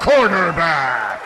cornerback.